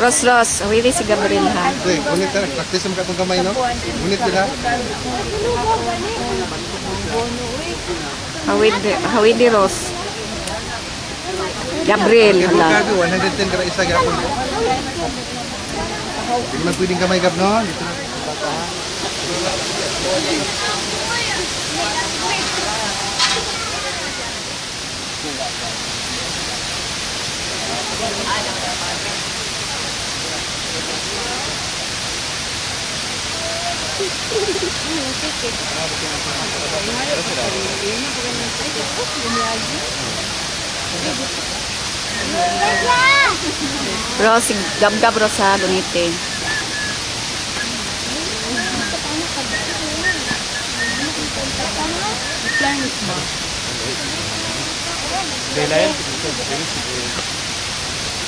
Ros Ros, awili si Gabriel ha. Uy, unit ka. Practice mo ka itong kamay, no? Unit yun, ha? Hawid, hawidi Ros. Gabriel, hala. gabi, 110 ka na isa gapon. Hindi man pwedeng kamay gap, no? Dito na. Bata, ha? Bro, Rosi, gab-gab rosa dunite. Dela yan,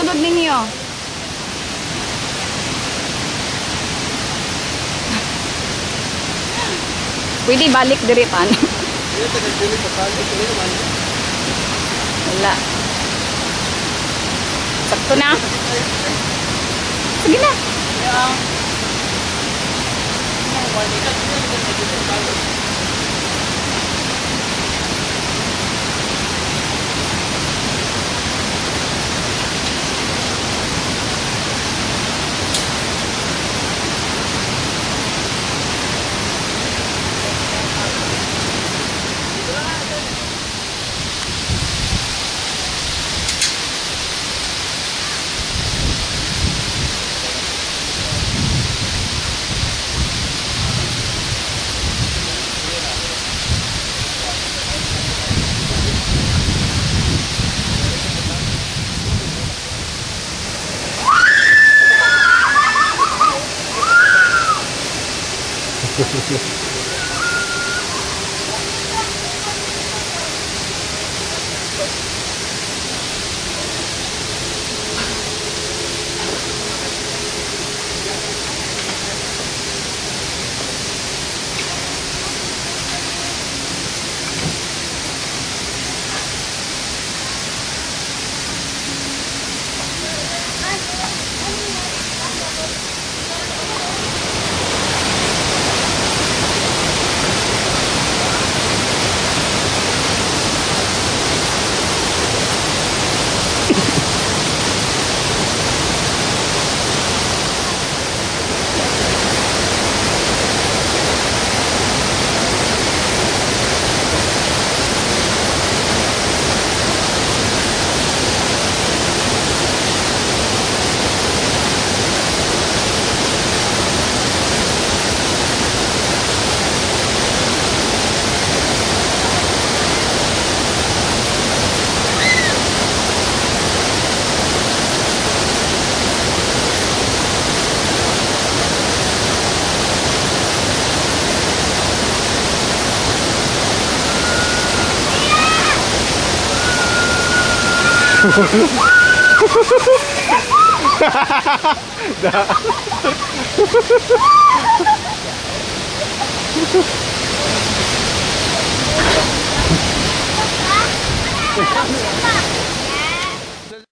kasunod ninyo. Pwede balik diri pa. Wala. Sakto na. Sige na. Yes. Dá.